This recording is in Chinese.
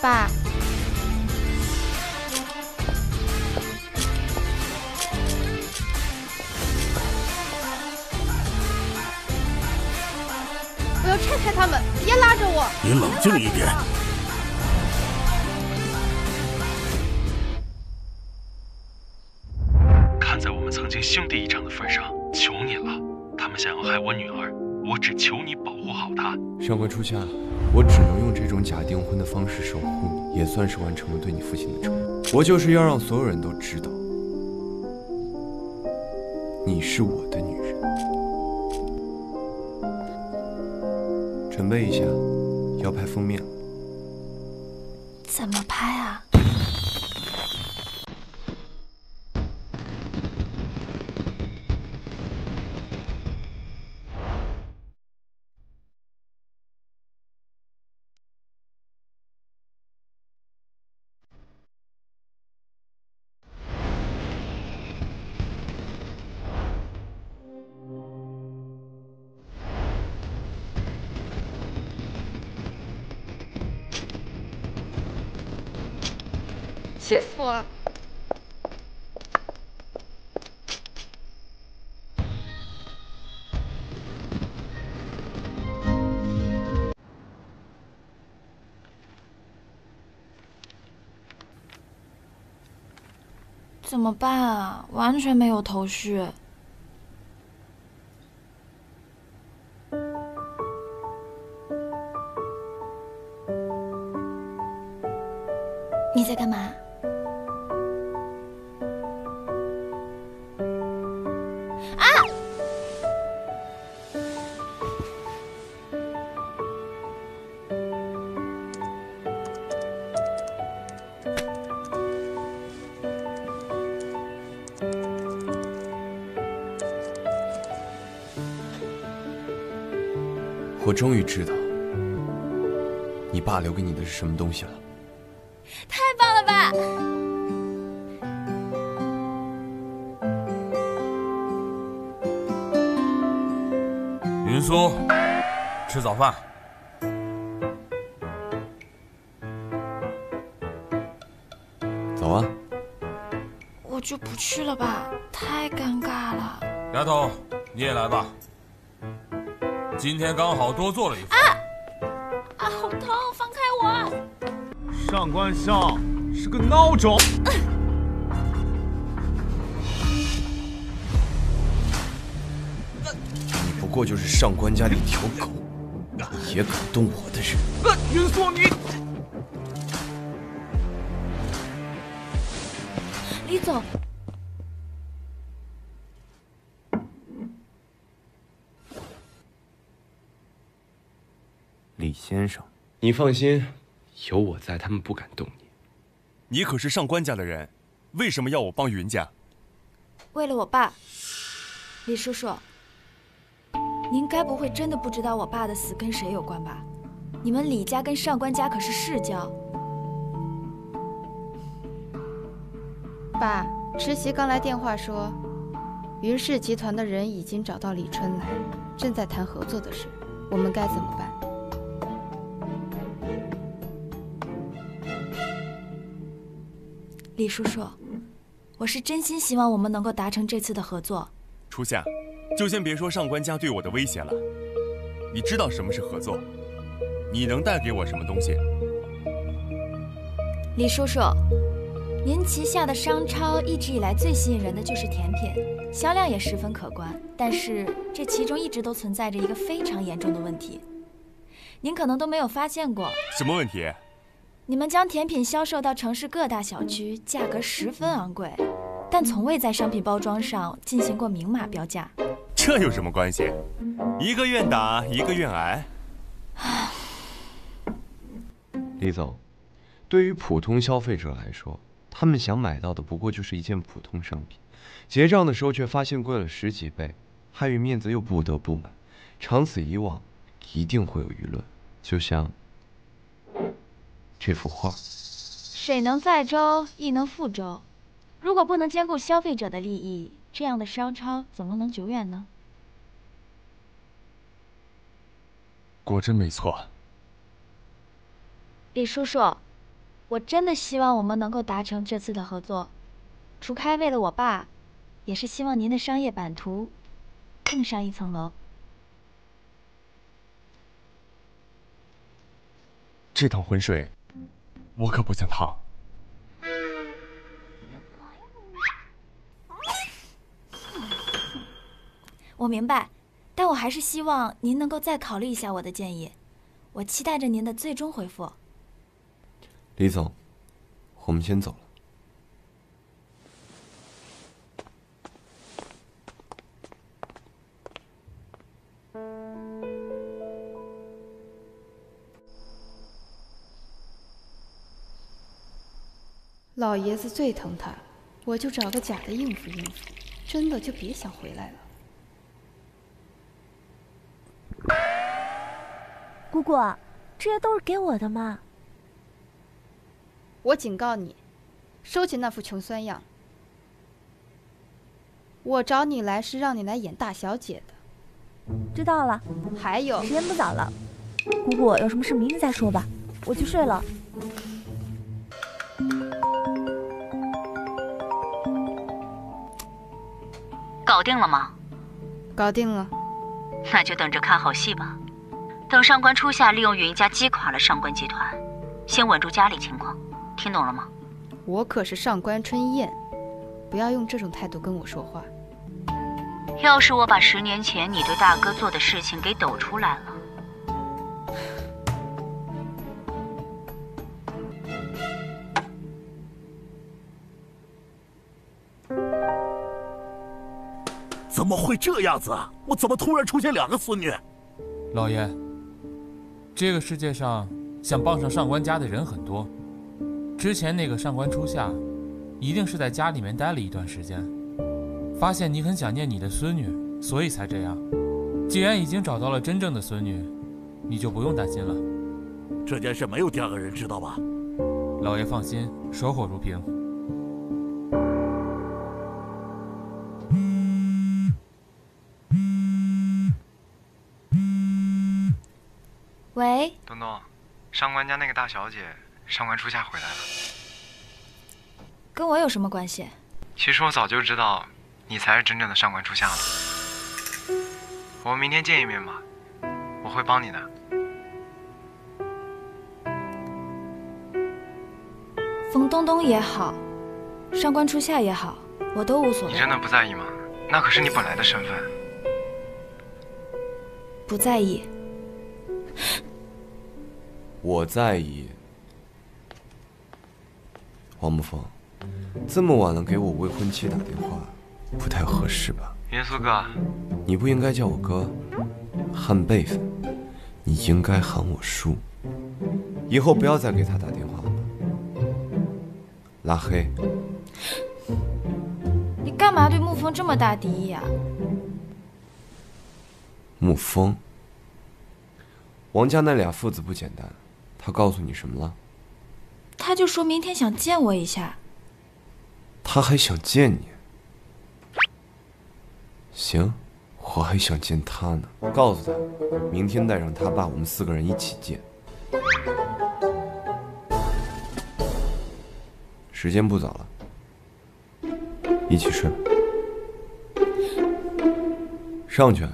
爸，我要拆开他们，别拉着我。你冷静一点。看在我们曾经兄弟一场的份上，求你了。他们想要害我女儿，我只求你保护好她。上官初夏，我只能用这种假订婚的方式守护你，也算是完成了对你父亲的承诺。我就是要让所有人都知道，你是我的女人。准备一下，要拍封面了。怎么拍啊？谢我怎么办啊？完全没有头绪。你在干嘛？我终于知道，你爸留给你的是什么东西了。太棒了吧！云苏，吃早饭。走啊！我就不去了吧，太尴尬了。丫头，你也来吧。今天刚好多做了一份。啊啊，好疼！放开我！上官笑是个孬种。你不过就是上官家的一条狗，也敢动我的人？呃，云素，你李总，李先生，你放心，有我在，他们不敢动你。你可是上官家的人，为什么要我帮云家？为了我爸，李叔叔，您该不会真的不知道我爸的死跟谁有关吧？你们李家跟上官家可是世交。爸，池媳刚来电话说，云氏集团的人已经找到李春来，正在谈合作的事，我们该怎么办？李叔叔，我是真心希望我们能够达成这次的合作。初夏，就先别说上官家对我的威胁了。你知道什么是合作？你能带给我什么东西？李叔叔，您旗下的商超一直以来最吸引人的就是甜品，销量也十分可观。但是这其中一直都存在着一个非常严重的问题，您可能都没有发现过。什么问题？你们将甜品销售到城市各大小区，价格十分昂贵，但从未在商品包装上进行过明码标价。这有什么关系？一个愿打，一个愿挨。李总，对于普通消费者来说，他们想买到的不过就是一件普通商品，结账的时候却发现贵了十几倍，碍于面子又不得不买，长此以往，一定会有舆论。就像这幅画，水能载舟，亦能覆舟。如果不能兼顾消费者的利益，这样的商超怎么能久远呢？果真没错。李叔叔，我真的希望我们能够达成这次的合作，除开为了我爸，也是希望您的商业版图更上一层楼。这趟浑水，我可不想逃。我明白，但我还是希望您能够再考虑一下我的建议。我期待着您的最终回复。李总，我们先走了。老爷子最疼他，我就找个假的应付应付，真的就别想回来了。姑姑，这些都是给我的吗？我警告你，收起那副穷酸样。我找你来是让你来演大小姐的。知道了。还有，时间不早了，姑姑有什么事明天再说吧，我去睡了。搞定了吗？搞定了。那就等着看好戏吧。等上官初夏利用云家击垮了上官集团，先稳住家里情况，听懂了吗？我可是上官春燕，不要用这种态度跟我说话。要是我把十年前你对大哥做的事情给抖出来了，怎么会这样子啊？我怎么突然出现两个孙女？老爷，这个世界上想傍上上官家的人很多。之前那个上官初夏，一定是在家里面待了一段时间，发现你很想念你的孙女，所以才这样。既然已经找到了真正的孙女，你就不用担心了。这件事没有第二个人知道吧？老爷放心，守口如瓶。喂，东东，上官家那个大小姐上官初夏回来了，跟我有什么关系？其实我早就知道，你才是真正的上官初夏了。我们明天见一面吧，我会帮你的。冯东东也好，上官初夏也好，我都无所谓。你真的不在意吗？那可是你本来的身份。不在意。我在意。王沐风，这么晚了给我未婚妻打电话，不太合适吧？云苏哥，你不应该叫我哥，喊辈分，你应该喊我叔。以后不要再给他打电话了，拉黑。你干嘛对沐风这么大敌意啊？沐风，王家那俩父子不简单。他告诉你什么了？他就说明天想见我一下。他还想见你？行，我还想见他呢。告诉他，明天带上他爸，我们四个人一起见。时间不早了，一起睡。上去。